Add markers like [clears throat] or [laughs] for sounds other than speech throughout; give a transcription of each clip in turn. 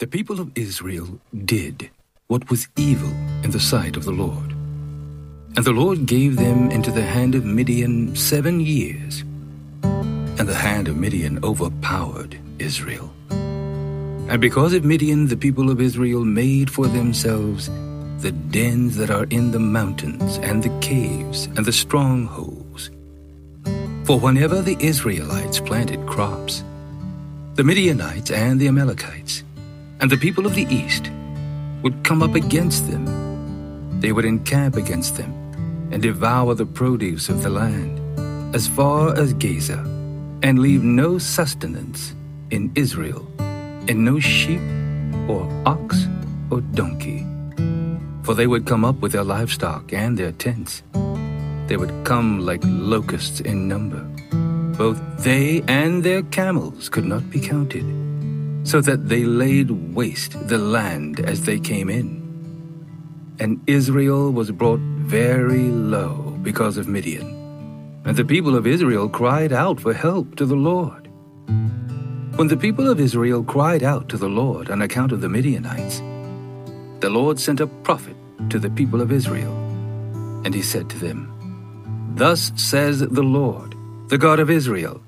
The people of Israel did what was evil in the sight of the Lord. And the Lord gave them into the hand of Midian seven years. And the hand of Midian overpowered Israel. And because of Midian, the people of Israel made for themselves the dens that are in the mountains, and the caves, and the strongholds. For whenever the Israelites planted crops, the Midianites and the Amalekites, and the people of the east would come up against them. They would encamp against them and devour the produce of the land as far as Gaza, and leave no sustenance in Israel, and no sheep or ox or donkey. For they would come up with their livestock and their tents. They would come like locusts in number. Both they and their camels could not be counted, so that they laid waste the land as they came in. And Israel was brought very low because of Midian. And the people of Israel cried out for help to the Lord. When the people of Israel cried out to the Lord on account of the Midianites, the Lord sent a prophet to the people of Israel. And he said to them, Thus says the Lord, the God of Israel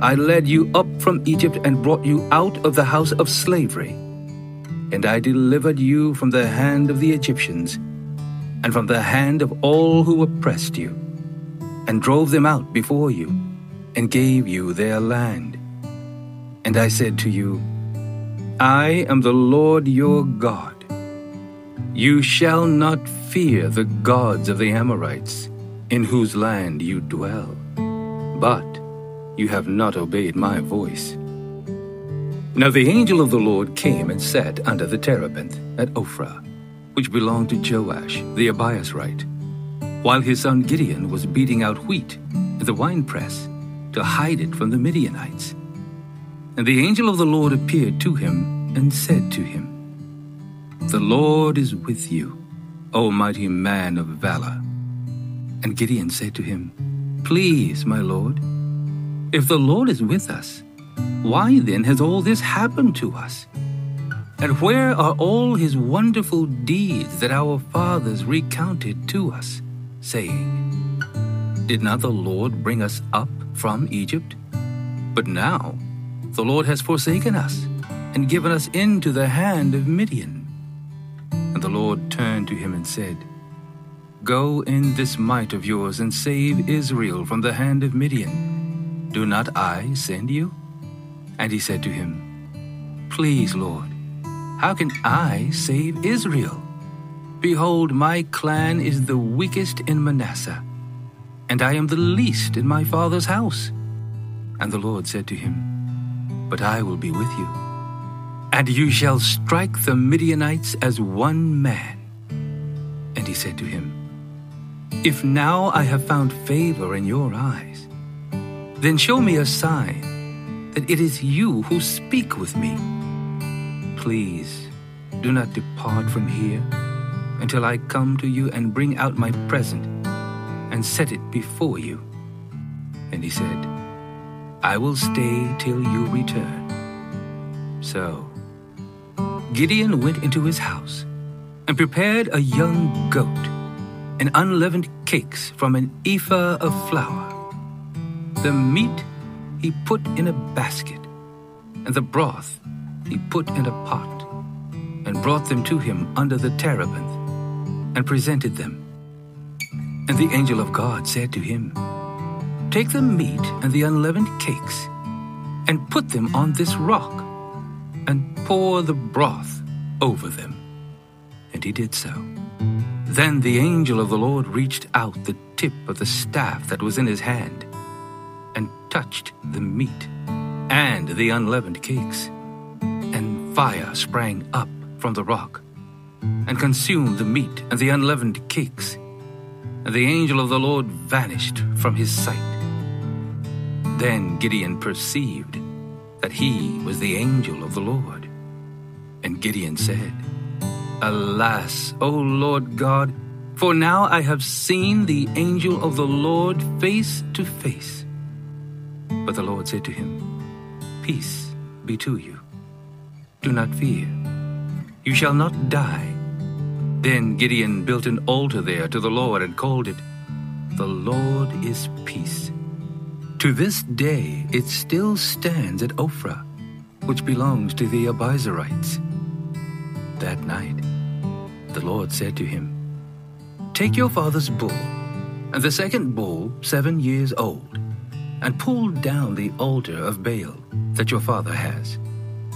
I led you up from Egypt and brought you out of the house of slavery. And I delivered you from the hand of the Egyptians, and from the hand of all who oppressed you, and drove them out before you, and gave you their land. And I said to you, I am the Lord your God. You shall not fear the gods of the Amorites, in whose land you dwell. But you have not obeyed my voice. Now the angel of the Lord came and sat under the terebinth at Ophrah, which belonged to Joash the Abiezrite, while his son Gideon was beating out wheat in the winepress to hide it from the Midianites. And the angel of the Lord appeared to him and said to him, The Lord is with you, O mighty man of valor. And Gideon said to him, Please, my Lord, if the Lord is with us, why then has all this happened to us? And where are all his wonderful deeds that our fathers recounted to us, saying, Did not the Lord bring us up from Egypt? But now the Lord has forsaken us and given us into the hand of Midian. And the Lord turned to him and said, Go in this might of yours and save Israel from the hand of Midian. Do not I send you? And he said to him, Please, Lord, how can I save Israel? Behold, my clan is the weakest in Manasseh, and I am the least in my father's house. And the Lord said to him, But I will be with you, and you shall strike the Midianites as one man. And he said to him, If now I have found favor in your eyes, then show me a sign that it is you who speak with me. Please do not depart from here until I come to you and bring out my present and set it before you. And he said, I will stay till you return. So Gideon went into his house and prepared a young goat and unleavened cakes from an ephah of flour. The meat he put in a basket, and the broth he put in a pot, and brought them to him under the terebinth, and presented them. And the angel of God said to him, Take the meat and the unleavened cakes, and put them on this rock, and pour the broth over them. And he did so. Then the angel of the Lord reached out the tip of the staff that was in his hand, and touched the meat and the unleavened cakes. And fire sprang up from the rock, and consumed the meat and the unleavened cakes. And the angel of the Lord vanished from his sight. Then Gideon perceived that he was the angel of the Lord. And Gideon said, Alas, O Lord God, for now I have seen the angel of the Lord face to face. But the Lord said to him, Peace be to you. Do not fear. You shall not die. Then Gideon built an altar there to the Lord and called it, The Lord is Peace. To this day it still stands at Ophrah, which belongs to the Abiezrites. That night the Lord said to him, Take your father's bull, and the second bull, seven years old, and pull down the altar of Baal that your father has,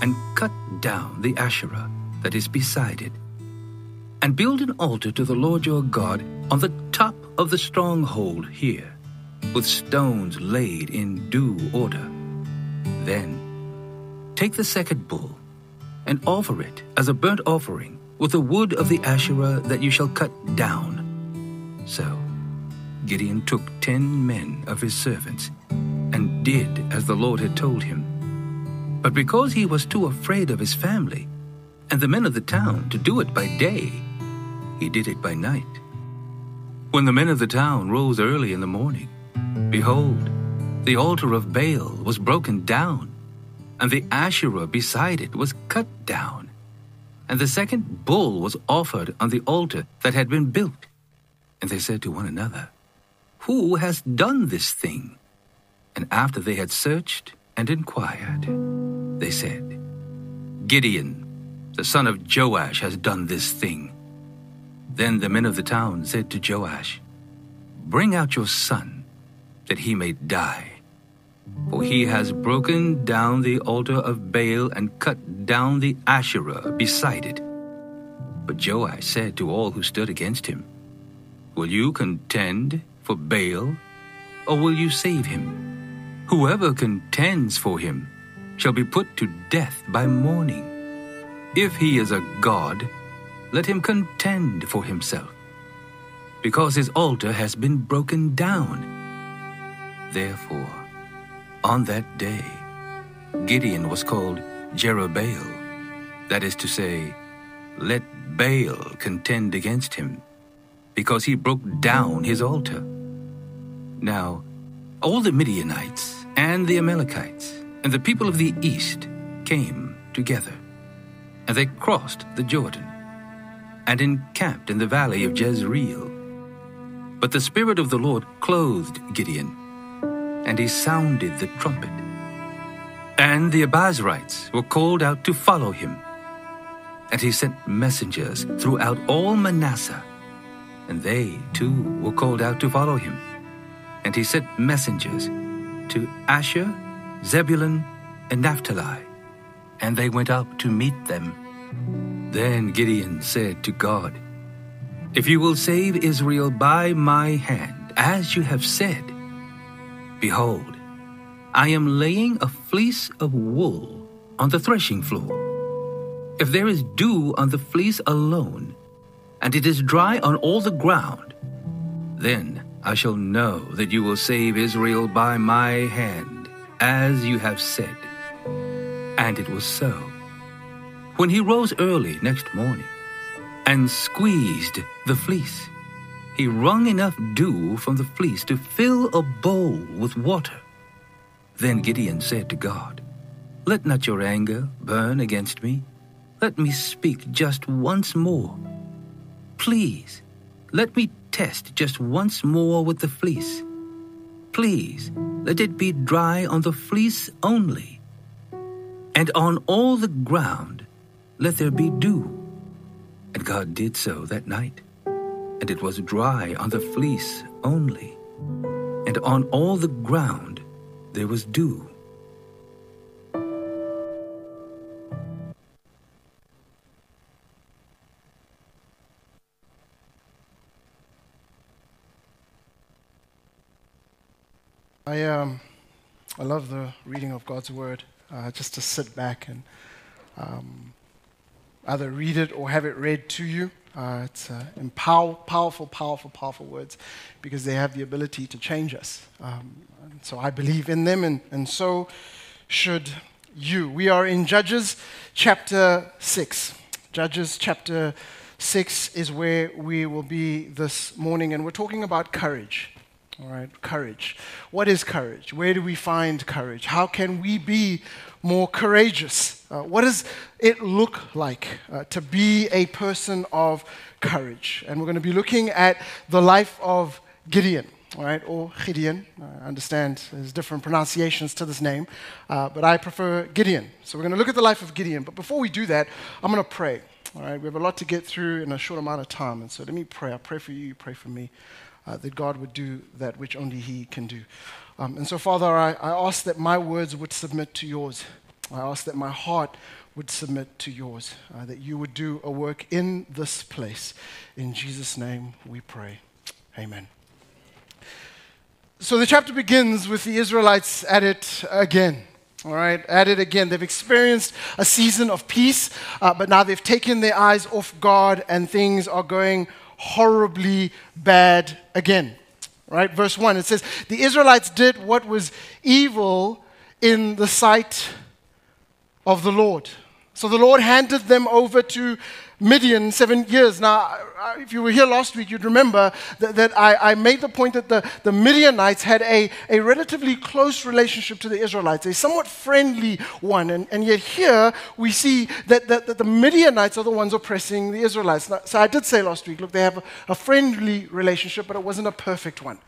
and cut down the Asherah that is beside it, and build an altar to the Lord your God on the top of the stronghold here, with stones laid in due order. Then take the second bull, and offer it as a burnt offering with the wood of the Asherah that you shall cut down. So Gideon took ten men of his servants and did as the Lord had told him. But because he was too afraid of his family and the men of the town to do it by day, he did it by night. When the men of the town rose early in the morning, behold, the altar of Baal was broken down, and the Asherah beside it was cut down, and the second bull was offered on the altar that had been built. And they said to one another, Who has done this thing? And after they had searched and inquired, they said, Gideon, the son of Joash, has done this thing. Then the men of the town said to Joash, Bring out your son, that he may die. For he has broken down the altar of Baal and cut down the Asherah beside it. But Joash said to all who stood against him, Will you contend for Baal, or will you save him? Whoever contends for him shall be put to death by morning. If he is a god, let him contend for himself, because his altar has been broken down. Therefore, on that day, Gideon was called Jerubbaal, that is to say, let Baal contend against him, because he broke down his altar. Now, all the Midianites and the Amalekites and the people of the east came together, and they crossed the Jordan and encamped in the valley of Jezreel. But the Spirit of the Lord clothed Gideon, and he sounded the trumpet. And the Abiezrites were called out to follow him. And he sent messengers throughout all Manasseh, and they too were called out to follow him. And he sent messengers to Asher, Zebulun, and Naphtali, and they went up to meet them. Then Gideon said to God, If you will save Israel by my hand, as you have said, behold, I am laying a fleece of wool on the threshing floor. If there is dew on the fleece alone, and it is dry on all the ground, then I shall know that you will save Israel by my hand, as you have said. And it was so. When he rose early next morning and squeezed the fleece, he wrung enough dew from the fleece to fill a bowl with water. Then Gideon said to God, Let not your anger burn against me. Let me speak just once more. Please, let me test just once more with the fleece. Please, let it be dry on the fleece only. And on all the ground, let there be dew. And God did so that night. And it was dry on the fleece only. And on all the ground, there was dew. I, um, I love the reading of God's word, uh, just to sit back and um, either read it or have it read to you. Uh, it's uh, powerful, powerful, powerful words because they have the ability to change us. Um, so I believe in them, and, and so should you. We are in Judges chapter 6. Judges chapter 6 is where we will be this morning, and we're talking about courage. All right, courage. What is courage? Where do we find courage? How can we be more courageous? Uh, what does it look like uh, to be a person of courage? And we're going to be looking at the life of Gideon. All right, or Gideon. I understand there's different pronunciations to this name, uh, but I prefer Gideon. So we're going to look at the life of Gideon. But before we do that, I'm going to pray. All right, we have a lot to get through in a short amount of time. And so let me pray. I pray for you, you pray for me uh, that God would do that which only He can do. Um, and so, Father, I, I ask that my words would submit to yours. I ask that my heart would submit to yours, uh, that you would do a work in this place. In Jesus' name we pray. Amen. So the chapter begins with the Israelites at it again. All right, at it again. They've experienced a season of peace, uh, but now they've taken their eyes off God and things are going horribly bad again. Right? Verse 1 it says, The Israelites did what was evil in the sight of the Lord. So the Lord handed them over to Midian seven years. Now, if you were here last week, you'd remember that, that I, I, made the point that the, the Midianites had a, a relatively close relationship to the Israelites, a somewhat friendly one. And, and yet here we see that, that, that the Midianites are the ones oppressing the Israelites. Now, so I did say last week, look, they have a, a friendly relationship, but it wasn't a perfect one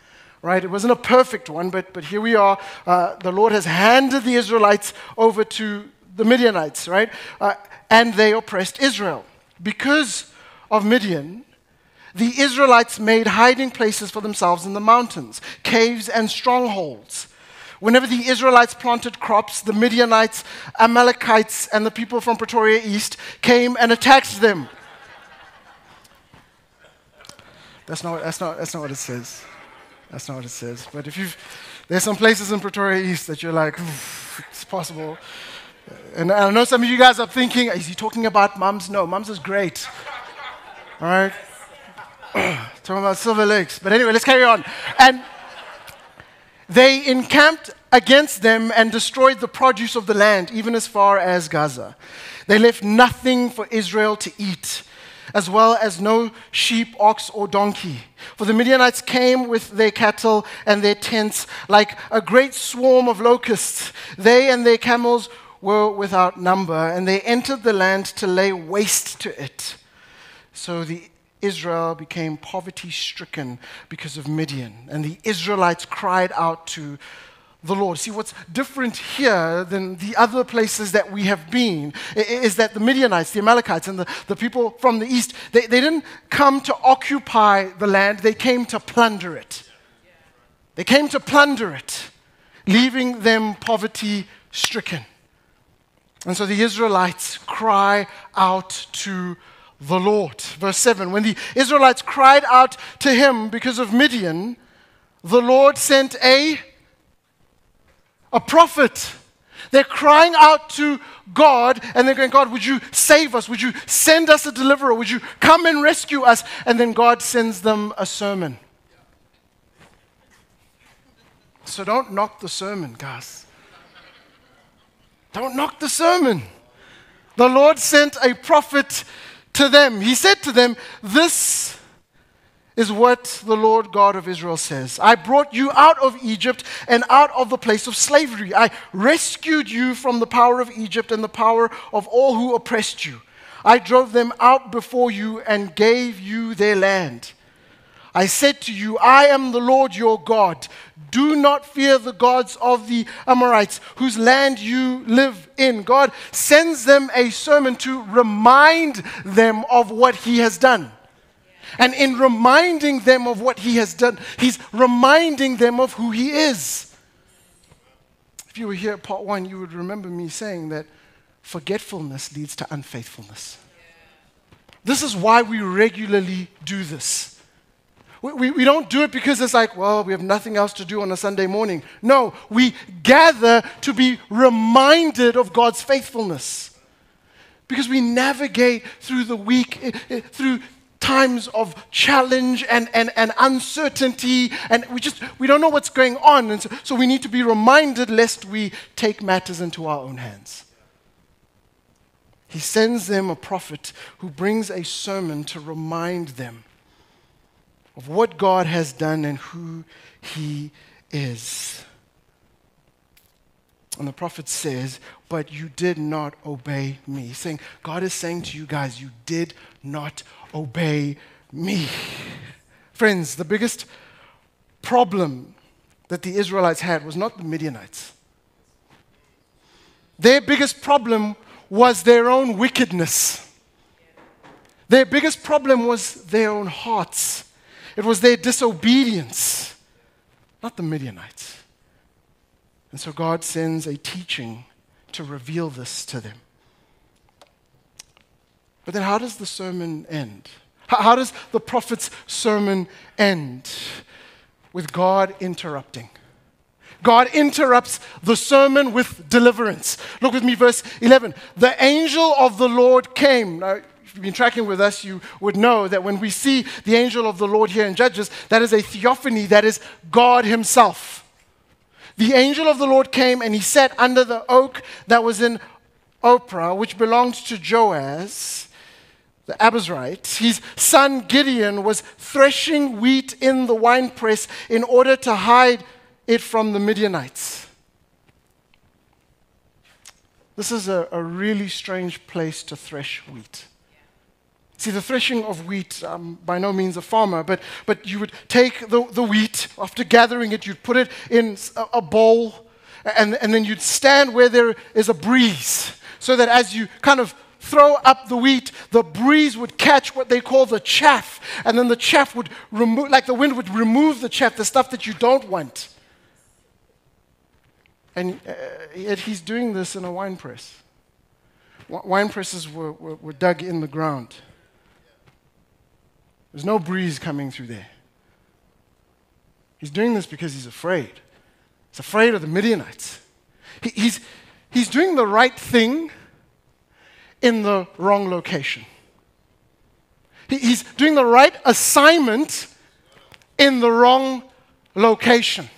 right? It wasn't a perfect one, but, but here we are. Uh, the Lord has handed the Israelites over to the Midianites, right? Uh, and they oppressed Israel. Because of Midian, the Israelites made hiding places for themselves in the mountains, caves, and strongholds. Whenever the Israelites planted crops, the Midianites, Amalekites, and the people from Pretoria East came and attacked them. That's not, that's not, that's not what it says. That's not what it says. But if you've, there's some places in Pretoria East that you're like, it's possible. And I know some of you guys are thinking, is he talking about mums? No, mums is great. All right? [clears throat] talking about Silver Lakes. But anyway, let's carry on. And they encamped against them and destroyed the produce of the land, even as far as Gaza. They left nothing for Israel to eat, as well as no sheep, ox, or donkey. For the Midianites came with their cattle and their tents like a great swarm of locusts. They and their camels were without number, and they entered the land to lay waste to it. So the Israel became poverty stricken because of Midian, and the Israelites cried out to the Lord. See, what's different here than the other places that we have been is that the Midianites, the Amalekites, and the, the people from the east, they, they didn't come to occupy the land, they came to plunder it. They came to plunder it, leaving them poverty stricken. And so the Israelites cry out to the Lord. Verse 7 When the Israelites cried out to him because of Midian, the Lord sent a, a prophet. They're crying out to God and they're going, God, would you save us? Would you send us a deliverer? Would you come and rescue us? And then God sends them a sermon. So don't knock the sermon, guys. Don't knock the sermon. The Lord sent a prophet to them. He said to them, This is what the Lord God of Israel says I brought you out of Egypt and out of the place of slavery. I rescued you from the power of Egypt and the power of all who oppressed you. I drove them out before you and gave you their land. I said to you, I am the Lord your God. Do not fear the gods of the Amorites, whose land you live in. God sends them a sermon to remind them of what he has done. And in reminding them of what he has done, he's reminding them of who he is. If you were here at part one, you would remember me saying that forgetfulness leads to unfaithfulness. This is why we regularly do this. We, we, we, don't do it because it's like, well, we have nothing else to do on a Sunday morning. No, we gather to be reminded of God's faithfulness. Because we navigate through the week, eh, eh, through times of challenge and, and, and uncertainty, and we just we don't know what's going on. And so, so we need to be reminded lest we take matters into our own hands. He sends them a prophet who brings a sermon to remind them of what God has done and who he is. And the prophet says, But you did not obey me. Saying, God is saying to you guys, You did not obey me. Friends, the biggest problem that the Israelites had was not the Midianites. Their biggest problem was their own wickedness. Their biggest problem was their own hearts. It was their disobedience, not the Midianites. And so God sends a teaching to reveal this to them. But then, how does the sermon end? How, does the prophet's sermon end? With God interrupting. God interrupts the sermon with deliverance. Look with me, verse 11. The angel of the Lord came. Now, you've been tracking with us, you would know that when we see the angel of the Lord here in Judges, that is a theophany, that is God Himself. The angel of the Lord came and he sat under the oak that was in Ophrah, which belonged to Joash, the Abiezrite. His son Gideon was threshing wheat in the winepress in order to hide it from the Midianites. This is a, a really strange place to thresh wheat. See, the threshing of wheat, um, by no means a farmer, but, but you would take the, the wheat, after gathering it, you'd put it in a, a bowl, and, and then you'd stand where there is a breeze, so that as you kind of throw up the wheat, the breeze would catch what they call the chaff, and then the chaff would remove, like the wind would remove the chaff, the stuff that you don't want. And uh, yet he's doing this in a wine press. W- wine presses were, were, were dug in the ground. There's no breeze coming through there. He's doing this because he's afraid. He's afraid of the Midianites. He, he's, he's doing the right thing in the wrong location. He, he's doing the right assignment in the wrong location.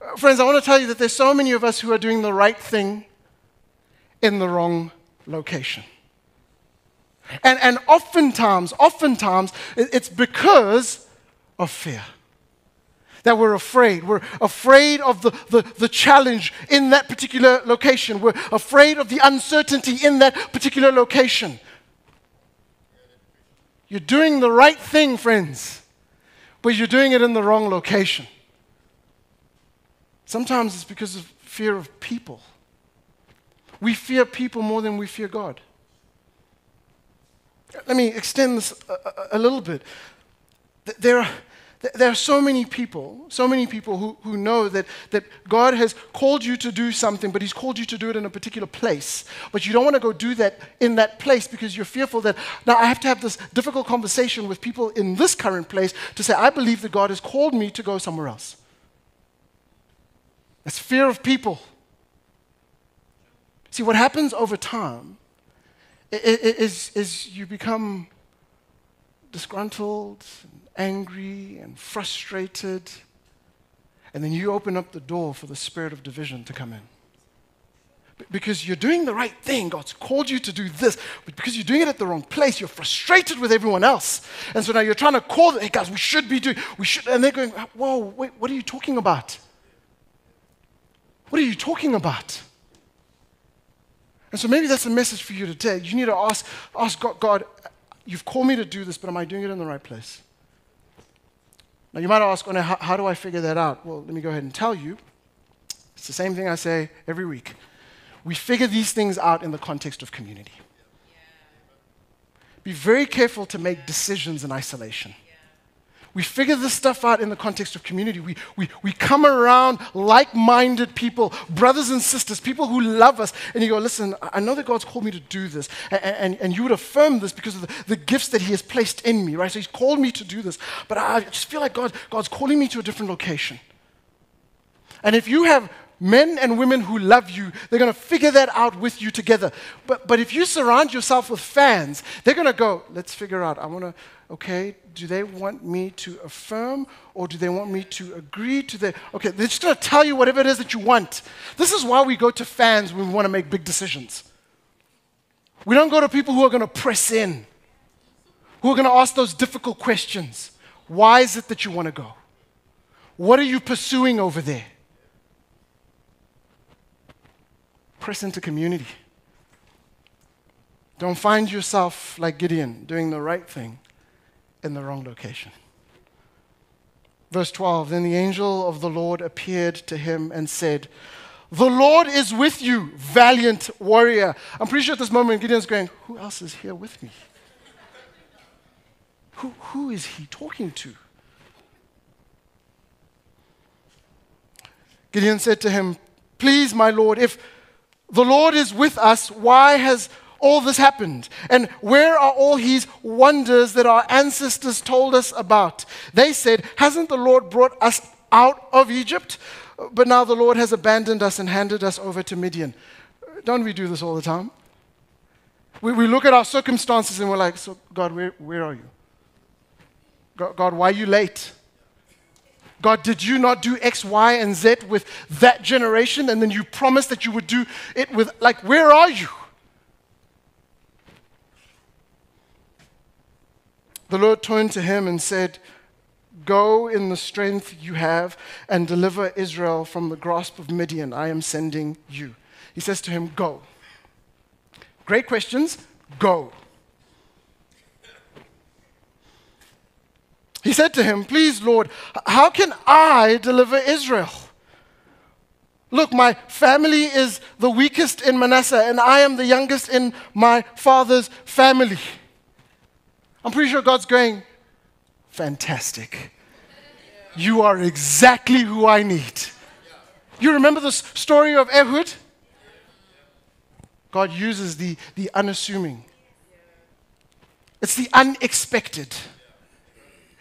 Uh, friends, I want to tell you that there's so many of us who are doing the right thing in the wrong location. And, and oftentimes, oftentimes, it's because of fear. That we're afraid. We're afraid of the, the, the challenge in that particular location. We're afraid of the uncertainty in that particular location. You're doing the right thing, friends, but you're doing it in the wrong location. Sometimes it's because of fear of people. We fear people more than we fear God. Let me extend this a, a, a little bit. There are, there are so many people, so many people who, who know that, that God has called you to do something, but He's called you to do it in a particular place. But you don't want to go do that in that place because you're fearful that now I have to have this difficult conversation with people in this current place to say, I believe that God has called me to go somewhere else. That's fear of people. See, what happens over time is, is you become disgruntled, and angry, and frustrated, and then you open up the door for the spirit of division to come in. Because you're doing the right thing. God's called you to do this, but because you're doing it at the wrong place, you're frustrated with everyone else. And so now you're trying to call, hey guys, we should be doing, we should, and they're going, whoa, wait, what are you talking about? What are you talking about? And so maybe that's a message for you today. You need to ask, ask God, God, you've called me to do this, but am I doing it in the right place? Now you might ask, oh, how, how do I figure that out? Well, let me go ahead and tell you. It's the same thing I say every week. We figure these things out in the context of community. Be very careful to make decisions in isolation. We figure this stuff out in the context of community. We, we, we come around like minded people, brothers and sisters, people who love us. And you go, listen, I know that God's called me to do this. And, and, and you would affirm this because of the, the, gifts that He has placed in me, right? So He's called me to do this. But I just feel like God, God's calling me to a different location. And if you have men and women who love you, they're going to figure that out with you together. But, but if you surround yourself with fans, they're going to go, let's figure out, I want to okay, do they want me to affirm or do they want me to agree to the, okay, they're just going to tell you whatever it is that you want. This is why we go to fans when we want to make big decisions. We don't go to people who are going to press in, who are going to ask those difficult questions. Why is it that you want to go? What are you pursuing over there? Press into community. Don't find yourself like Gideon doing the right thing in the wrong location. Verse 12 Then the angel of the Lord appeared to him and said, The Lord is with you, valiant warrior. I'm pretty sure at this moment Gideon's going, Who else is here with me? Who, who is he talking to? Gideon said to him, Please, my Lord, if the Lord is with us, why has all this happened? And where are all his wonders that our ancestors told us about? They said, Hasn't the Lord brought us out of Egypt? But now the Lord has abandoned us and handed us over to Midian. Don't we do this all the time? We, we look at our circumstances and we're like, So, God, where, where are you? God, God, why are you late? God, did you not do X, Y, and Z with that generation? And then you promised that you would do it with, like, where are you? The Lord turned to him and said, Go in the strength you have and deliver Israel from the grasp of Midian. I am sending you. He says to him, Go. Great questions. Go. He said to him, Please, Lord, how can I deliver Israel? Look, my family is the weakest in Manasseh, and I am the youngest in my father's family. I'm pretty sure God's going, fantastic. You are exactly who I need. You remember the story of Ehud? God uses the, the unassuming, it's the unexpected.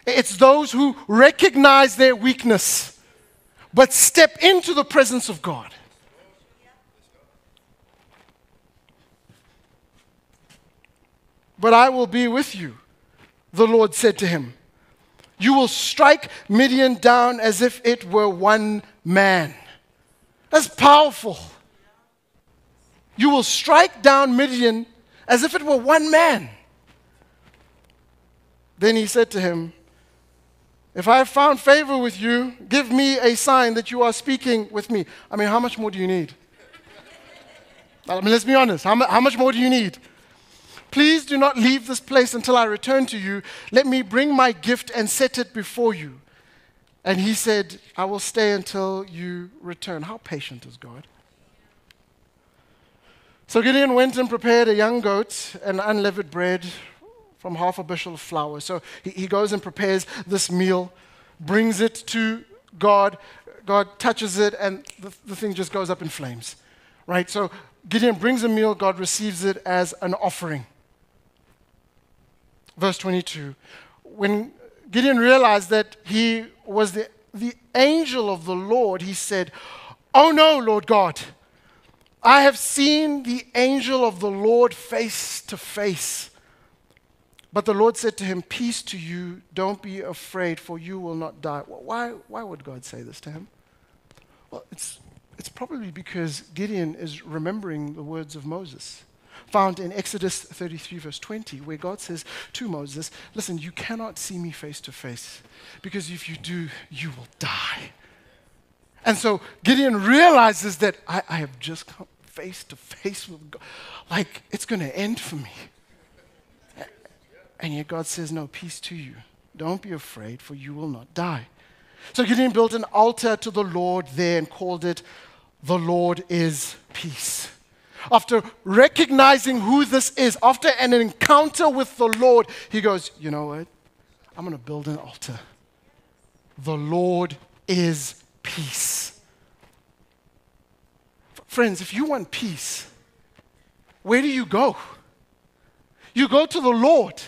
It's those who recognize their weakness but step into the presence of God. But I will be with you the Lord said to him. You will strike Midian down as if it were one man. That's powerful. You will strike down Midian as if it were one man. Then he said to him, If I have found favor with you, give me a sign that you are speaking with me. I mean, how much more do you need? I mean, let's be honest. How, how much more do you need? Please do not leave this place until I return to you. Let me bring my gift and set it before you. And he said, I will stay until you return. How patient is God? So Gideon went and prepared a young goat and unleavened bread from half a bushel of flour. So he, he goes and prepares this meal, brings it to God. God touches it, and the, the thing just goes up in flames. Right? So Gideon brings a meal, God receives it as an offering. Verse 22. When Gideon realized that he was the, the angel of the Lord, he said, Oh no, Lord God, I have seen the angel of the Lord face to face. But the Lord said to him, Peace to you, don't be afraid, for you will not die. Why, why would God say this to him? Well, it's, it's probably because Gideon is remembering the words of Moses found in Exodus 33, verse 20, where God says to Moses, Listen, you cannot see me face to face, because if you do, you will die. And so Gideon realizes that I, I have just come face to face with God. Like, it's going to end for me. And yet God says, No, peace to you. Don't be afraid, for you will not die. So Gideon built an altar to the Lord there and called it, The Lord is Peace after recognizing who this is, after an encounter with the Lord, he goes, You know what? I'm going to build an altar. The Lord is peace. Friends, if you want peace, where do you go? You go to the Lord.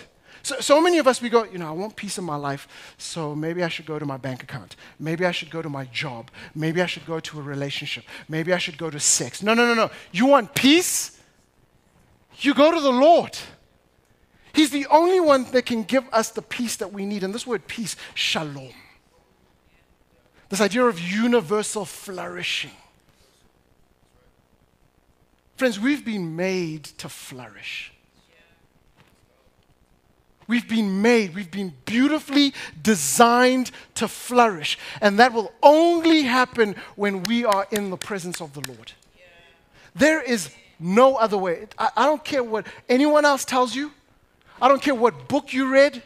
So, so many of us, we go, you know, I want peace in my life, so maybe I should go to my bank account. Maybe I should go to my job. Maybe I should go to a relationship. Maybe I should go to sex. No, no, no, no. You want peace? You go to the Lord. He's the only one that can give us the peace that we need. And this word peace, shalom. This idea of universal flourishing. Friends, we've been made to flourish. We've been made, we've been beautifully designed to flourish. And that will only happen when we are in the presence of the Lord. There is no other way. I, I, don't care what anyone else tells you, I don't care what book you read,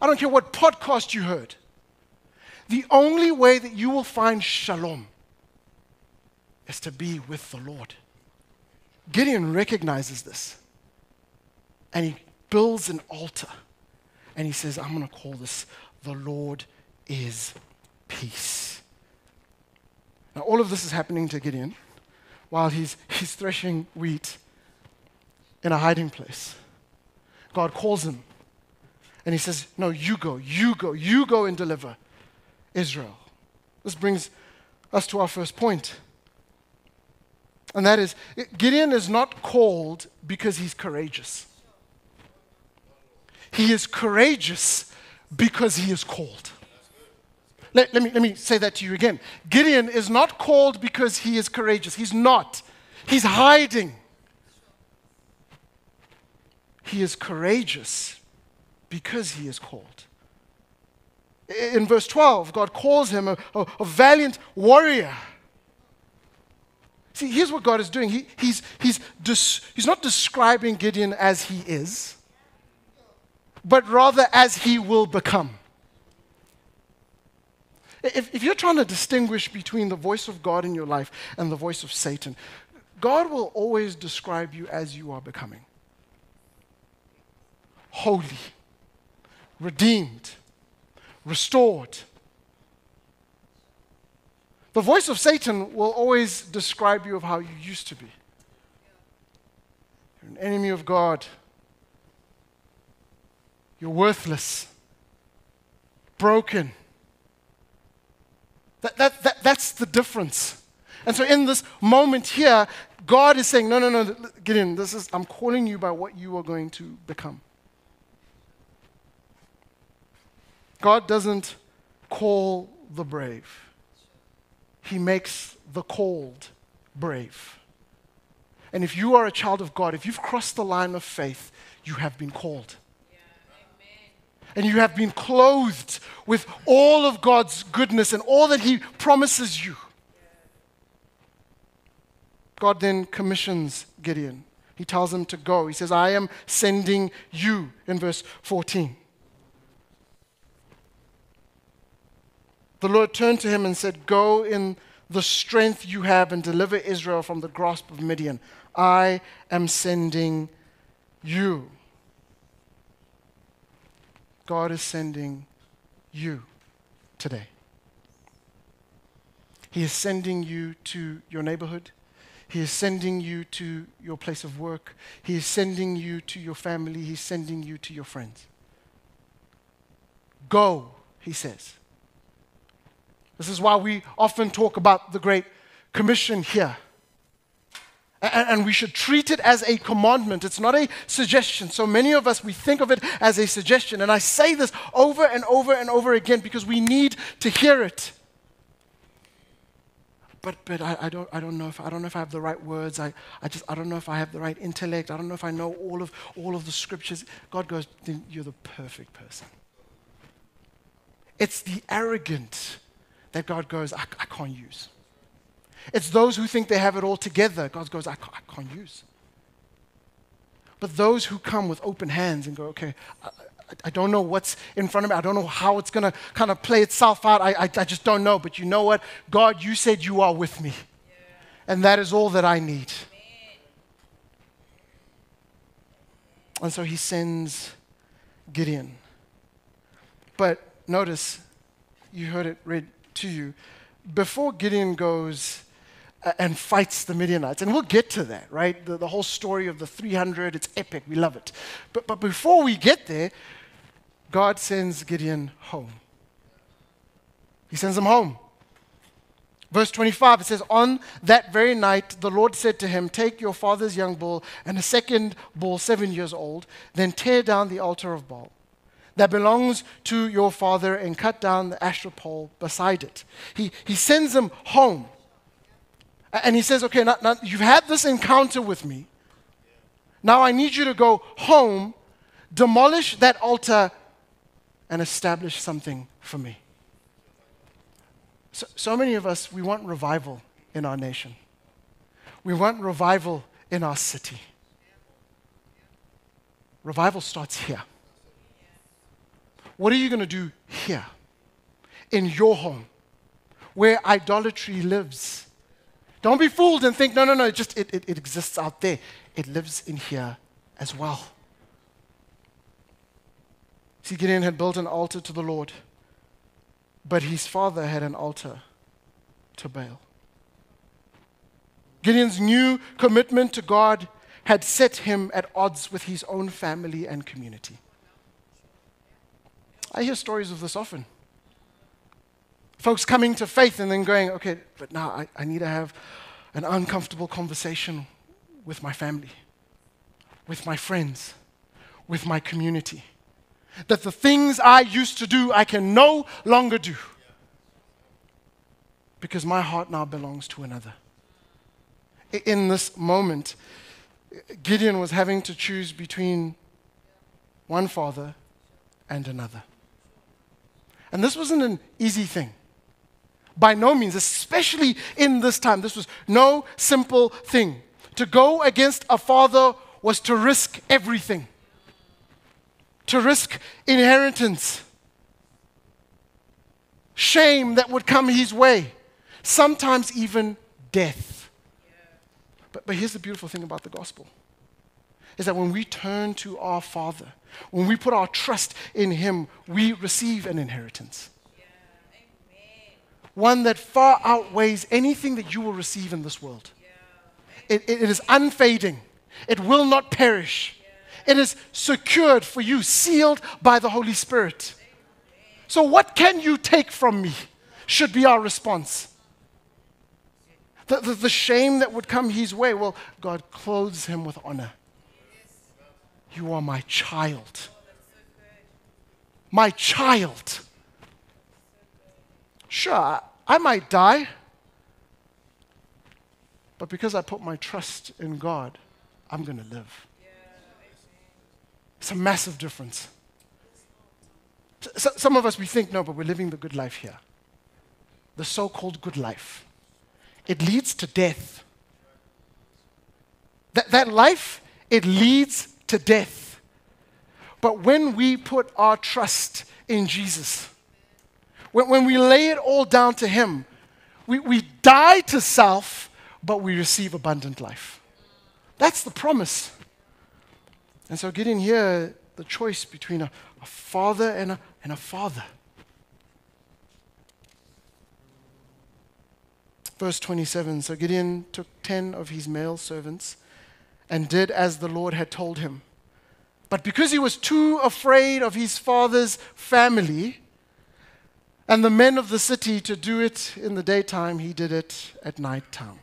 I don't care what podcast you heard. The only way that you will find shalom is to be with the Lord. Gideon recognizes this and he builds an altar and he says, I'm going to call this the Lord is peace. Now, all of this is happening to Gideon while he's, he's threshing wheat in a hiding place. God calls him and he says, No, you go, you go, you go and deliver Israel. This brings us to our first point. And that is, Gideon is not called because he's courageous. He is courageous because he is called. Let, let, me, let me say that to you again. Gideon is not called because he is courageous. He's not. He's hiding. He is courageous because he is called. In verse 12, God calls him a, a, a valiant warrior. See, here's what God is doing. He, he's, he's, he's not describing Gideon as he is but rather as he will become. If, if you're trying to distinguish between the voice of God in your life and the voice of Satan, God will always describe you as you are becoming holy, redeemed, restored. The voice of Satan will always describe you of how you used to be. You're an enemy of God, you're worthless, broken. That, that, that, that's the difference. And so, in this moment here, God is saying, No, no, no, get in. This is, I'm calling you by what you are going to become. God doesn't call the brave, He makes the called brave. And if you are a child of God, if you've crossed the line of faith, you have been called and you have been clothed with all of God's goodness and all that He promises you. God then commissions Gideon. He tells him to go. He says, I am sending you, in verse 14. The Lord turned to him and said, Go in the strength you have and deliver Israel from the grasp of Midian. I am sending you. God is sending you today. He is sending you to your neighborhood. He is sending you to your place of work. He is sending you to your family. He's sending you to your friends. Go, he says. This is why we often talk about the Great Commission here. And we should treat it as a commandment. It's not a suggestion. So many of us, we think of it as a suggestion. And I say this over and over and over again because we need to hear it. But, but I, I, don't, I, don't know if, I don't know if I have the right words. I, I, just, I don't know if I have the right intellect. I don't know if I know all of, all of the scriptures. God goes, you're the perfect person. It's the arrogant that God goes, I, I can't use. It's those who think they have it all together. God goes, I can't, I can't use. But those who come with open hands and go, okay, I, I don't know what's in front of me. I don't know how it's going to kind of play itself out. I, I, I, just don't know. But you know what? God, you said you are with me. Yeah. And that is all that I need. Amen. And so he sends Gideon. But notice, you heard it read to you. Before Gideon goes and fights the Midianites. And we'll get to that, right? The, the whole story of the 300, it's epic. We love it. But, but before we get there, God sends Gideon home. He sends him home. Verse 25, it says, On that very night, the Lord said to him, Take your father's young bull and a second bull, seven years old, then tear down the altar of Baal that belongs to your father and cut down the Asherah pole beside it. He, he sends him home. And he says, Okay, now, now you've had this encounter with me. Now I need you to go home, demolish that altar and establish something for me. So, so many of us, we want revival in our nation. We want revival in our city. Revival starts here. What are you going to do here, in your home, where idolatry lives? Don't be fooled and think, no, no, no, it just it, it, it exists out there. It lives in here as well. See, Gideon had built an altar to the Lord, but his father had an altar to Baal. Gideon's new commitment to God had set him at odds with his own family and community. I hear stories of this often. Folks coming to faith and then going, okay, but now I, I need to have an uncomfortable conversation with my family, with my friends, with my community that the things I used to do, I can no longer do. Because my heart now belongs to another. In this moment, Gideon was having to choose between one father and another. And this wasn't an easy thing. By no means, especially in this time, this was no simple thing. To go against a father was to risk everything to risk inheritance, shame that would come his way, sometimes even death. But, but here's the beautiful thing about the gospel is that when we turn to our Father, when we put our trust in Him, we receive an inheritance. One that far outweighs anything that you will receive in this world. It, it is unfading, it will not perish. It is secured for you, sealed by the Holy Spirit. So, what can you take from me? Should be our response. The, the, the, shame that would come his way, well, God clothes him with honor. You are my child. My child. Sure, I might die, but because I put my trust in God, I'm going to live. It's a massive difference. So, some of us, we think, no, but we're living the good life here. The so called good life. It leads to death. That, that life, it leads to death. But when we put our trust in Jesus, when, when we lay it all down to Him, we, we die to self, but we receive abundant life. That's the promise. And so getting here, the choice between a, a father and a, and a father. Verse 27 So Gideon took ten of his male servants and did as the Lord had told him. But because he was too afraid of his father's family and the men of the city to do it in the daytime, he did it at night time.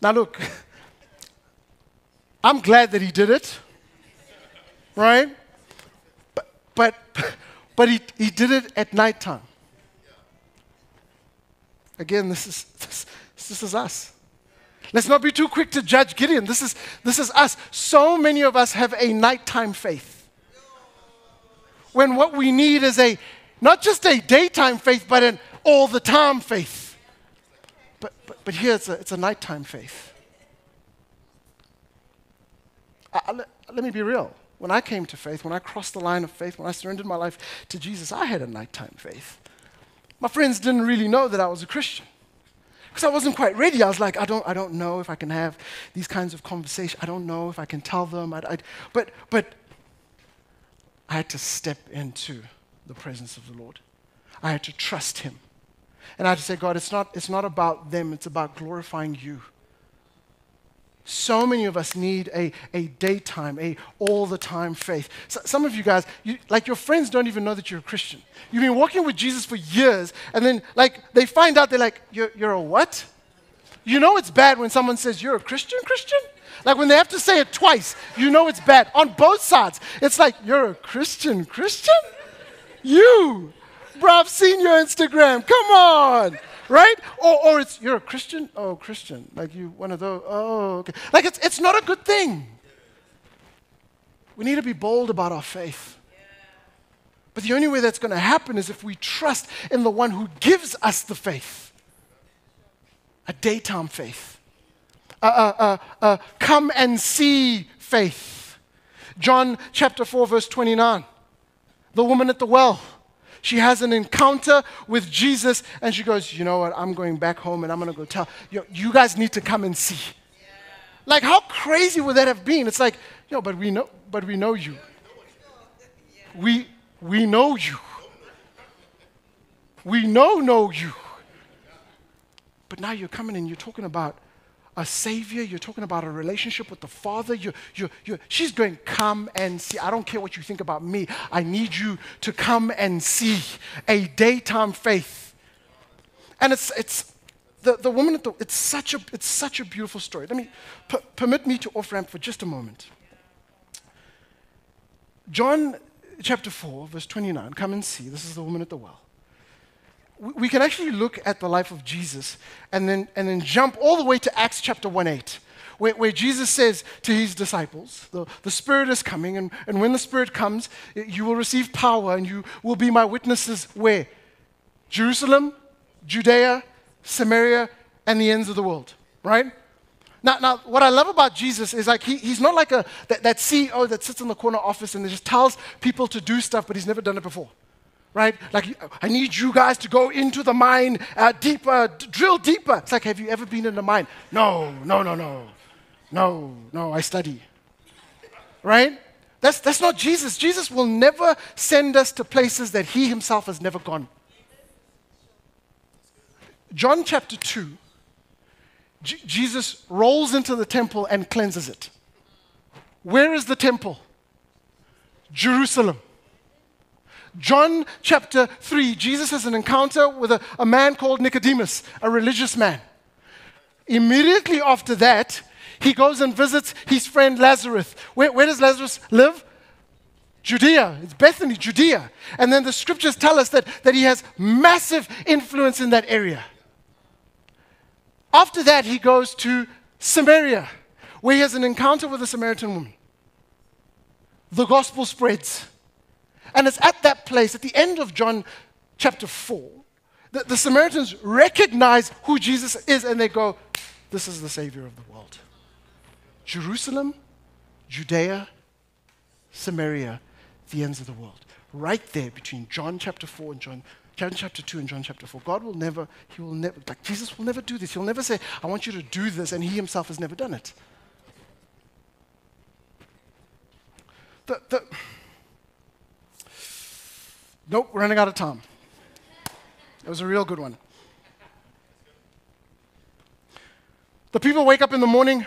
Now, look. [laughs] I'm glad that he did it, right? But, but, [laughs] but he, he did it at nighttime. Again, this is, [laughs] this, this is us. Let's not be too quick to judge Gideon. This is, this is us. So many of us have a nighttime faith. When what we need is a, not just a daytime faith, but an all the time faith. But, but, but here it's a, it's a nighttime faith. I, I, let me be real. When I came to faith, when I crossed the line of faith, when I surrendered my life to Jesus, I had a nighttime faith. My friends didn't really know that I was a Christian because I wasn't quite ready. I was like, I don't, I don't know if I can have these kinds of conversations. I don't know if I can tell them. I'd, I'd, but, but I had to step into the presence of the Lord. I had to trust Him. And I had to say, God, it's not, it's not about them, it's about glorifying you. So many of us need a, a daytime, a all the time faith. So, some of you guys, you, like your friends don't even know that you're a Christian. You've been walking with Jesus for years, and then like they find out they're like, you're, you're a what? You know it's bad when someone says you're a Christian, Christian? Like when they have to say it twice, you know it's bad on both sides. It's like, you're a Christian, Christian? You, bro, I've seen your Instagram. Come on right? Or, or it's, you're a Christian? Oh, Christian. Like you, one of those, oh, okay. Like it's, it's not a good thing. We need to be bold about our faith. But the only way that's going to happen is if we trust in the one who gives us the faith a daytime faith, a, a, a, a come and see faith. John chapter 4, verse 29. The woman at the well. She has an encounter with Jesus and she goes, You know what? I'm going back home and I'm going to go tell. You, you guys need to come and see. Yeah. Like, how crazy would that have been? It's like, know, but we know, but we know you. We, we know you. We know, know you. But now you're coming and you're talking about a savior. You're talking about a relationship with the Father. you you you she's going, come and see. I don't care what you think about me. I need you to come and see a daytime faith. And it's, it's the, the woman at the, it's such a, it's such a beautiful story. Let me, permit me to off ramp for just a moment. John chapter 4, verse 29, come and see. This is the woman at the well we can actually look at the life of Jesus and then, and then jump all the way to Acts chapter 1 8, where, where Jesus says to his disciples, the, the Spirit is coming, and, and when the Spirit comes, you will receive power and you will be my witnesses where? Jerusalem, Judea, Samaria, and the ends of the world, right? Now, now, what I love about Jesus is like he, he's not like a, that, that CEO that sits in the corner office and just tells people to do stuff, but he's never done it before right? Like, I need you guys to go into the mine uh, deeper, d- drill deeper. It's like, have you ever been in the mine? No, no, no, no. No, no, I study. Right? That's, that's not Jesus. Jesus will never send us to places that he himself has never gone. John chapter 2, J- Jesus rolls into the temple and cleanses it. Where is the temple? Jerusalem. John chapter 3, Jesus has an encounter with a, a man called Nicodemus, a religious man. Immediately after that, he goes and visits his friend Lazarus. Where, where does Lazarus live? Judea. It's Bethany, Judea. And then the scriptures tell us that, that he has massive influence in that area. After that, he goes to Samaria, where he has an encounter with a Samaritan woman. The gospel spreads. And it's at that place, at the end of John chapter 4, that the Samaritans recognize who Jesus is and they go, This is the Savior of the world. Jerusalem, Judea, Samaria, the ends of the world. Right there between John chapter 4 and John, John chapter 2 and John chapter 4. God will never, He will never, like Jesus will never do this. He'll never say, I want you to do this, and He Himself has never done it. The, the, Nope, we're running out of time. It was a real good one. The people wake up in the morning,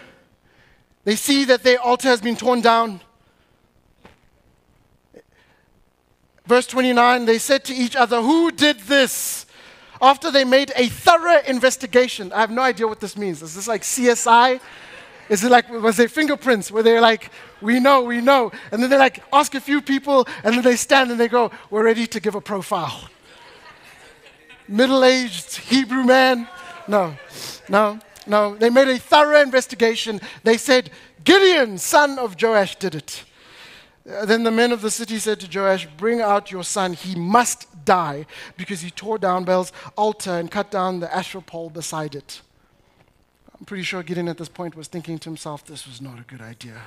they see that their altar has been torn down. Verse 29 they said to each other, Who did this? After they made a thorough investigation. I have no idea what this means. Is this like CSI? Is it like, was there fingerprints where they're like, we know, we know? And then they like ask a few people, and then they stand and they go, we're ready to give a profile. Middle aged Hebrew man? No, no, no. They made a thorough investigation. They said, Gideon, son of Joash, did it. Uh, then the men of the city said to Joash, Bring out your son. He must die because he tore down Baal's altar and cut down the Asherah pole beside it. I'm pretty sure Gideon at this point was thinking to himself, this was not a good idea.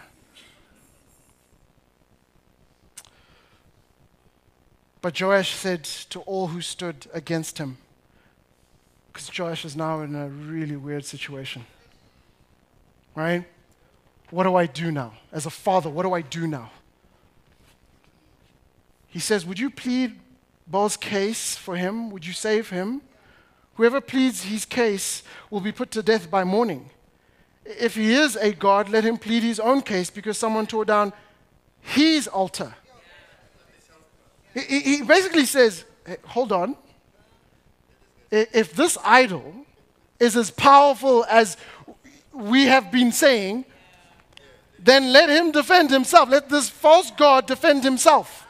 But Joash said to all who stood against him, because Joash is now in a really weird situation, right? What do I do now? As a father, what do I do now? He says, Would you plead Baal's case for him? Would you save him? Whoever pleads his case will be put to death by morning. If he is a God, let him plead his own case because someone tore down his altar. He, basically says, hold on. If this idol is as powerful as we have been saying, then let him defend himself. Let this false God defend himself.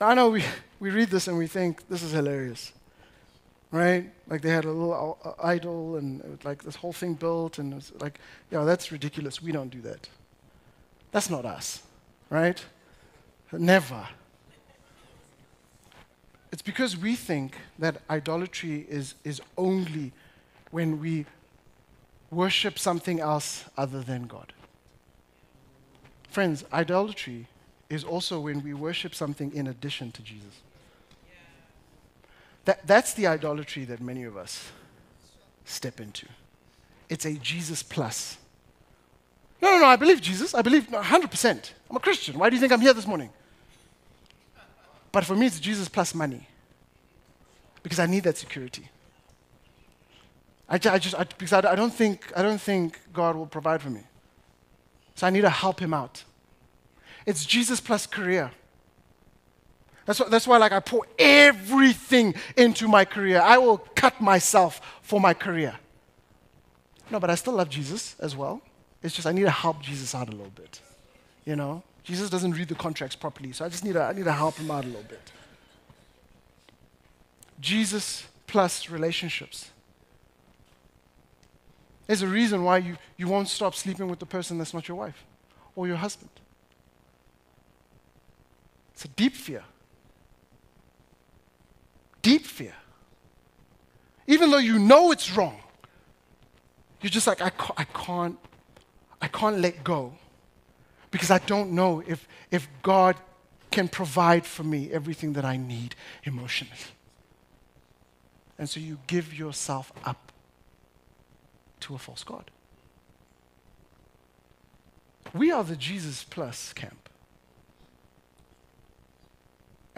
I know we, [laughs] we read this and we think this is hilarious. right? Like they had a little uh, idol and was like this whole thing built, and it was like, yeah, that's ridiculous. We don't do that. That's not us, right? Never. It's because we think that idolatry is, is only when we worship something else other than God. Friends, idolatry is also when we worship something in addition to Jesus. That, that's the idolatry that many of us step into. It's a Jesus plus. No, no, no, I believe Jesus. I believe 100%. I'm a Christian. Why do you think I'm here this morning? But for me, it's Jesus plus money. Because I need that security. I, I just, I, because I, I, don't think, I don't think God will provide for me. So I need to help him out. It's Jesus plus career. That's, what, that's why like, I pour everything into my career. I will cut myself for my career. No, but I still love Jesus as well. It's just I need to help Jesus out a little bit. You know? Jesus doesn't read the contracts properly, so I just need to, I need to help him out a little bit. Jesus plus relationships. There's a reason why you, you won't stop sleeping with the person that's not your wife or your husband. It's a deep fear. Deep fear. Even though you know it's wrong, you're just like, I, I, can't, I can't let go because I don't know if, if God can provide for me everything that I need emotionally. And so you give yourself up to a false God. We are the Jesus plus camp.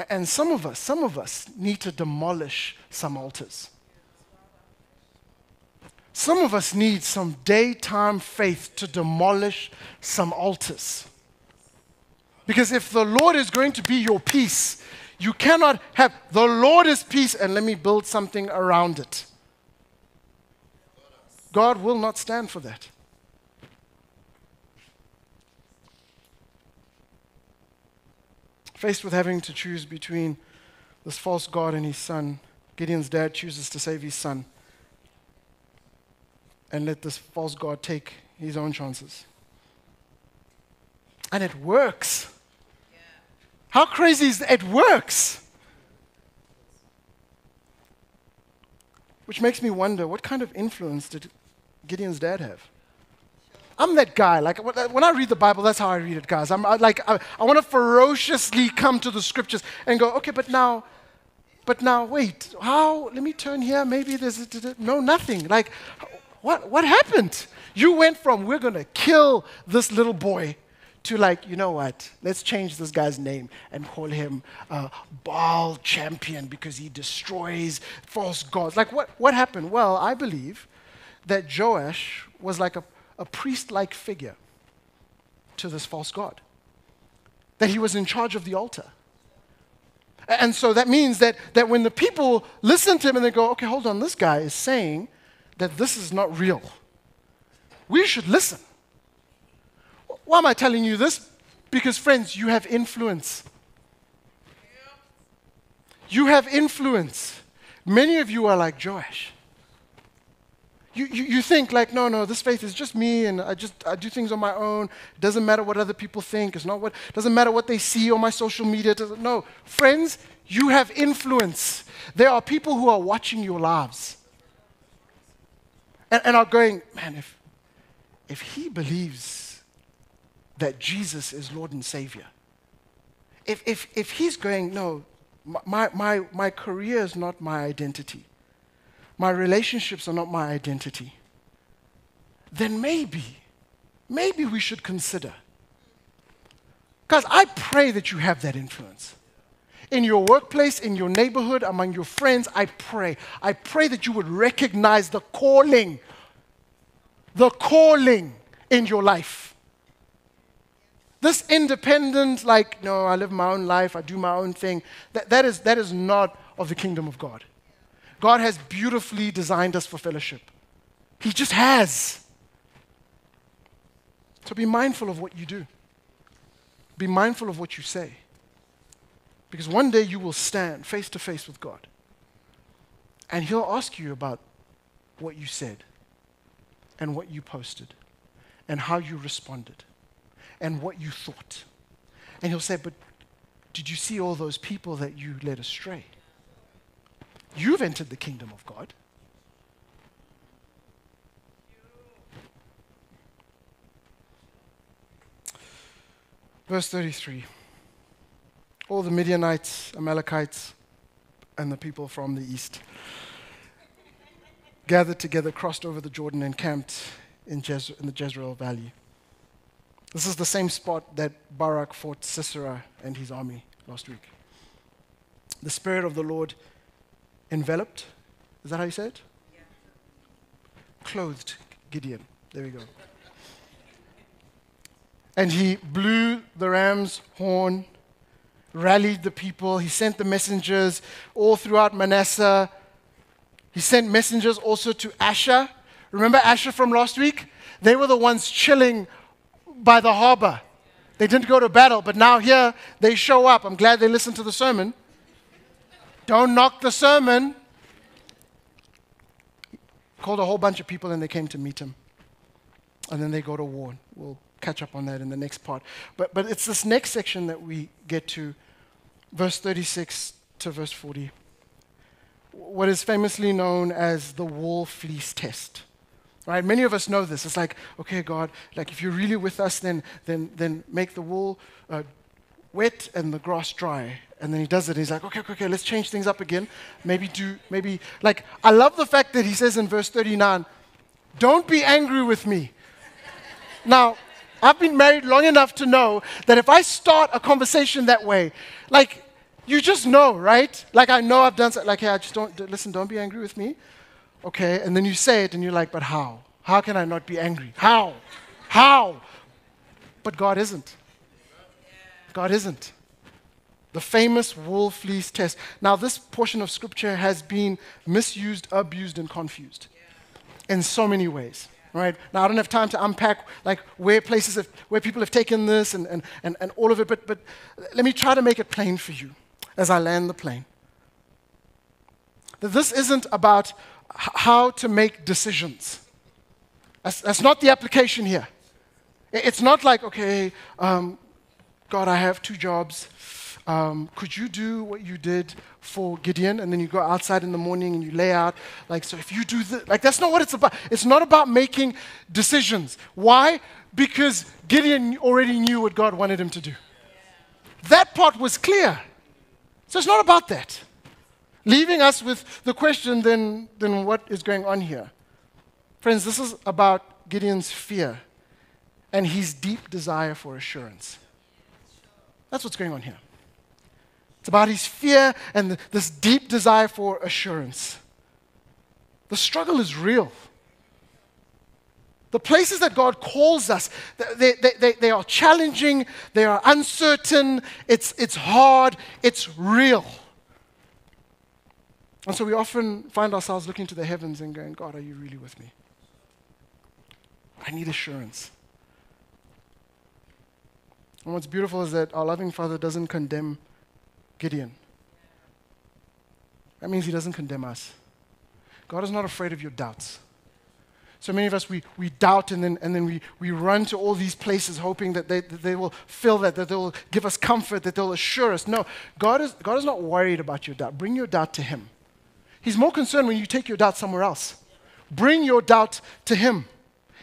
And some of us, some of us need to demolish some altars. Some of us need some daytime faith to demolish some altars. Because if the Lord is going to be your peace, you cannot have the Lord is peace and let me build something around it. God will not stand for that. Faced with having to choose between this false God and his son, Gideon's dad chooses to save his son and let this false God take his own chances. And it works. Yeah. How crazy is that? It works. Which makes me wonder what kind of influence did Gideon's dad have? I'm that guy. Like when I read the Bible, that's how I read it, guys. I'm I, like I, I want to ferociously come to the scriptures and go, okay, but now, but now, wait, how? Let me turn here. Maybe there's a, no nothing. Like what, what happened? You went from, we're going to kill this little boy, to like, you know what? Let's change this guy's name and call him uh, Baal champion because he destroys false gods. Like, what, what happened? Well, I believe that Joash was like a, a priest like figure to this false god, that he was in charge of the altar. And so that means that, that when the people listen to him and they go, okay, hold on, this guy is saying that this is not real. We should listen. Why am I telling you this? Because, friends, you have influence. You have influence. Many of you are like Joash. You, you, you, think like, no, no, this faith is just me and I just I do things on my own. It doesn't matter what other people think. It's not what doesn't matter what they see on my social media. No, friends, you have influence. There are people who are watching your lives and, and are going, man, if, if he believes that Jesus is Lord and Savior, if, if, if he's going, no, my, my, my career is not my identity, my relationships are not my identity, then maybe, maybe we should consider. Guys, I pray that you have that influence in your workplace, in your neighborhood, among your friends, I pray. I pray that you would recognize the calling, the calling in your life. This independent, like, no, I live my own life, I do my own thing, that, that, is, that is not of the kingdom of God. God has beautifully designed us for fellowship. He just has. So be mindful of what you do, be mindful of what you say. Because one day you will stand face to face with God. And he'll ask you about what you said and what you posted and how you responded and what you thought. And he'll say, But did you see all those people that you led astray? You've entered the kingdom of God. Verse 33 All the Midianites, Amalekites, and the people from the east gathered together, crossed over the Jordan, and camped in, Jez- in the Jezreel Valley. This is the same spot that Barak fought Sisera and his army last week. The Spirit of the Lord enveloped, is that how you say it? Yeah. Clothed Gideon. There we go. And he blew the ram's horn, rallied the people. He sent the messengers all throughout Manasseh. He sent messengers also to Asher. Remember Asher from last week? They were the ones chilling by the harbor. They didn't go to battle, but now here they show up. I'm glad they listened to the sermon. Don't knock the sermon. Called a whole bunch of people and they came to meet him. And then they go to war. We'll catch up on that in the next part. But, but it's this next section that we get to, verse 36 to verse 40. What is famously known as the wool fleece test. Right? Many of us know this. It's like, okay, God, like if you're really with us, then, then, then make the wool uh, wet and the grass dry. And then he does it. He's like, okay, okay, okay, let's change things up again. Maybe do, maybe, like, I love the fact that he says in verse 39, don't be angry with me. now, I've been married long enough to know that if I start a conversation that way, like, you just know, right? Like, I know I've done something, like, hey, I just don't, listen, don't be angry with me. Okay, and then you say it and you're like, but how? How can I not be angry? How? How? But God isn't. God isn't. The famous wool fleece test. Now, this portion of scripture has been misused, abused, and confused in so many ways right? Now, I don't have time to unpack like where places have, where people have taken this and, and, and, and all of it, but, but let me try to make it plain for you as I land the plane. That this isn't about how to make decisions. That's, that's not the application here. It's not like, okay, um, God, I have two jobs um, could you do what you did for Gideon? And then you go outside in the morning and you lay out, like, so if you do this, like, that's not what it's about. It's not about making decisions. Why? Because Gideon already knew what God wanted him to do. That part was clear. So it's not about that. Leaving us with the question, then, then what is going on here? Friends, this is about Gideon's fear and his deep desire for assurance. That's what's going on here. It's about his fear and this deep desire for assurance. The struggle is real. The places that God calls us, they, they, they, they, are challenging, they are uncertain, it's, it's hard, it's real. And so we often find ourselves looking to the heavens and going, God, are you really with me? I need assurance. And what's beautiful is that our loving Father doesn't condemn Gideon. That means he doesn't condemn us. God is not afraid of your doubts. So many of us, we, we doubt and then, and then we, we run to all these places hoping that they, that they will fill that, that they will give us comfort, that they'll assure us. No, God is, God is not worried about your doubt. Bring your doubt to Him. He's more concerned when you take your doubt somewhere else. Bring your doubt to Him.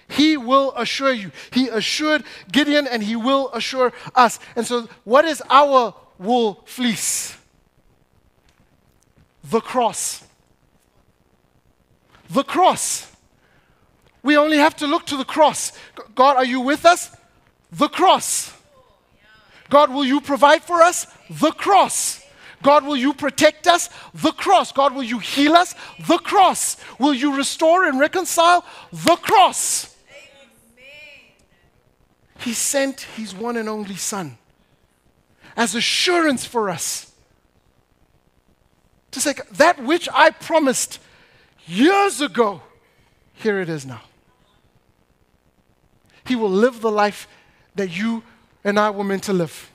He will assure you. He assured Gideon and He will assure us. And so, what is our wool fleece. The cross. The cross. We only have to look to the cross. God, are you with us? The cross. God, will you provide for us? The cross. God, will you protect us? The cross. God, will you heal us? The cross. Will you restore and reconcile? The cross. Amen. He sent his one and only Son as assurance for us. To say, that which I promised years ago, here it is now. He will live the life that you and I were meant to live.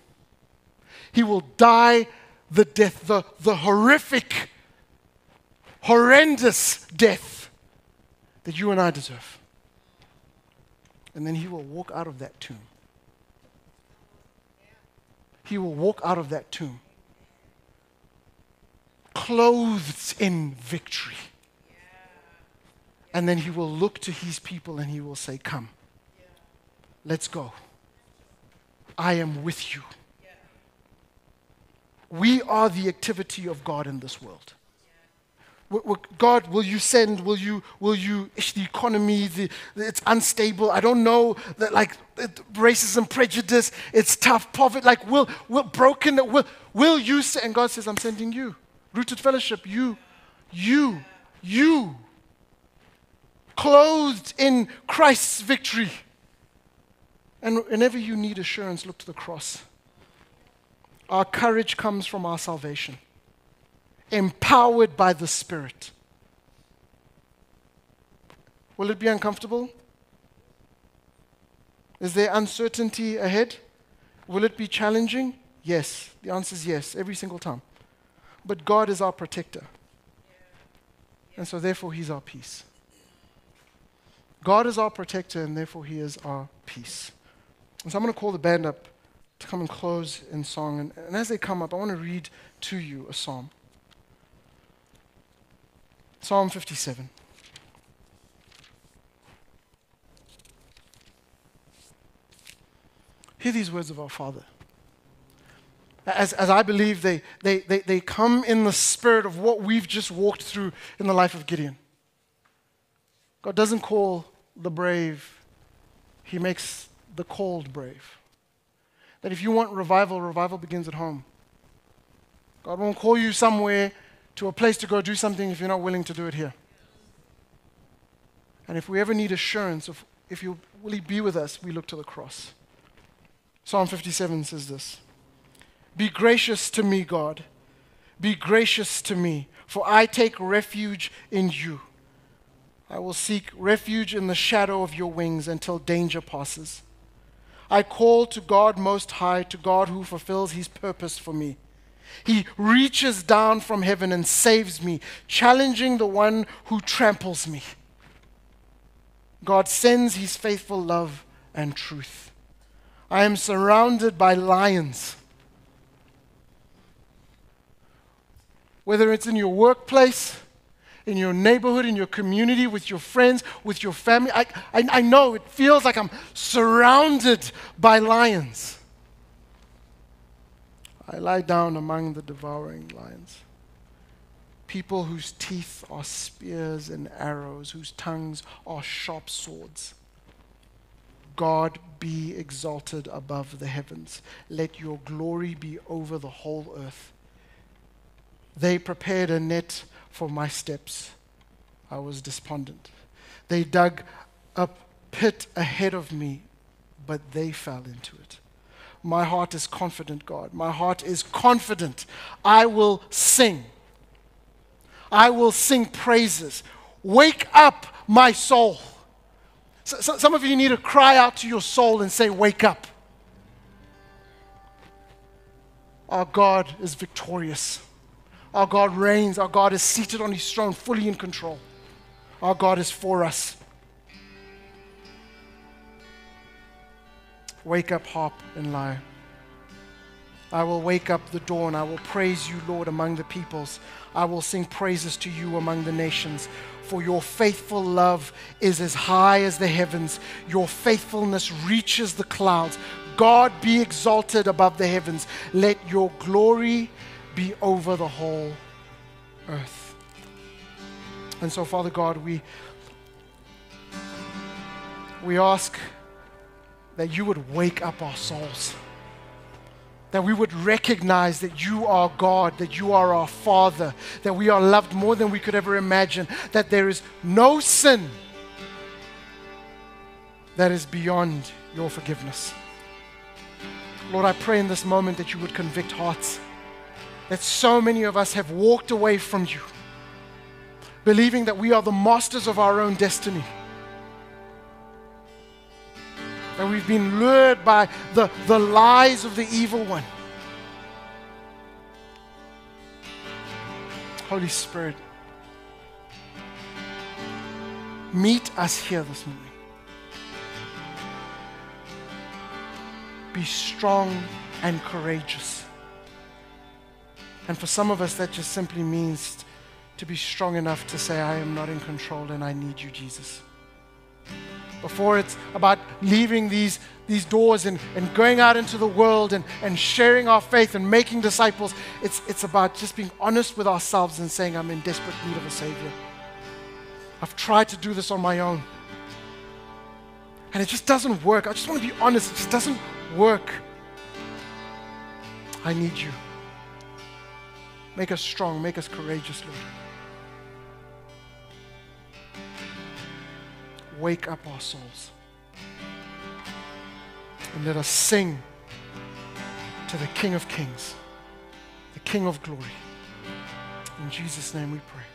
He will die the death, the, the horrific horrendous death that you and I deserve. And then he will walk out of that tomb. He will walk out of that tomb clothed in victory. And then he will look to his people and he will say, Come, let's go. I am with you. We are the activity of God in this world. God, will you send? Will you? Will you? The economy, the, it's unstable. I don't know. That like racism, prejudice. It's tough. Poverty. Like will, will broken. Will, will you? Send? And God says, I'm sending you. Rooted fellowship. You, you, you. Clothed in Christ's victory. And whenever you need assurance, look to the cross. Our courage comes from our salvation, empowered by the Spirit. Will it be uncomfortable? Is there uncertainty ahead? Will it be challenging? Yes. The answer is yes, every single time. But God is our protector. And so, therefore, He's our peace. God is our protector, and therefore, He is our peace. And so I'm going to call the band up to come and close in song. And, and as they come up, I want to read to you a psalm Psalm 57. Hear these words of our Father. As, as I believe they, they, they, they come in the spirit of what we've just walked through in the life of Gideon. God doesn't call the brave, He makes the cold brave. That if you want revival, revival begins at home. God won't call you somewhere to a place to go do something if you're not willing to do it here. And if we ever need assurance of if you will be with us, we look to the cross. Psalm 57 says this Be gracious to me, God. Be gracious to me, for I take refuge in you. I will seek refuge in the shadow of your wings until danger passes. I call to God Most High, to God who fulfills His purpose for me. He reaches down from heaven and saves me, challenging the one who tramples me. God sends His faithful love and truth. I am surrounded by lions. Whether it's in your workplace, in your neighborhood, in your community, with your friends, with your family. I, I, I know it feels like I'm surrounded by lions. I lie down among the devouring lions. People whose teeth are spears and arrows, whose tongues are sharp swords. God be exalted above the heavens. Let your glory be over the whole earth. They prepared a net for my steps. I was despondent. They dug a pit ahead of me, but they fell into it. My heart is confident, God. My heart is confident. I will sing. I will sing praises. Wake up, my soul. So, so, some of you need to cry out to your soul and say, Wake up. Our God is victorious. Our God reigns. Our God is seated on his throne, fully in control. Our God is for us. Wake up, harp and lyre. I will wake up the dawn. I will praise you, Lord, among the peoples. I will sing praises to you among the nations. For your faithful love is as high as the heavens, your faithfulness reaches the clouds. God be exalted above the heavens. Let your glory be over the whole earth. And so, Father God, we, we ask that you would wake up our souls. That we would recognize that you are God, that you are our Father, that we are loved more than we could ever imagine, that there is no sin that is beyond your forgiveness. Lord, I pray in this moment that you would convict hearts that so many of us have walked away from you, believing that we are the masters of our own destiny. That we've been lured by the, the lies of the evil one. Holy Spirit, meet us here this morning. Be strong and courageous. And for some of us, that just simply means to be strong enough to say, I am not in control and I need you, Jesus. Before it's about leaving these, these doors and, and going out into the world and, and sharing our faith and making disciples, it's, it's about just being honest with ourselves and saying, I'm in desperate need of a Savior. I've tried to do this on my own. And it just doesn't work. I just want to be honest, it just doesn't work. I need you. Make us strong, make us courageous, Lord. Wake up our souls. And let us sing to the King of Kings, the King of Glory. In Jesus' name we pray.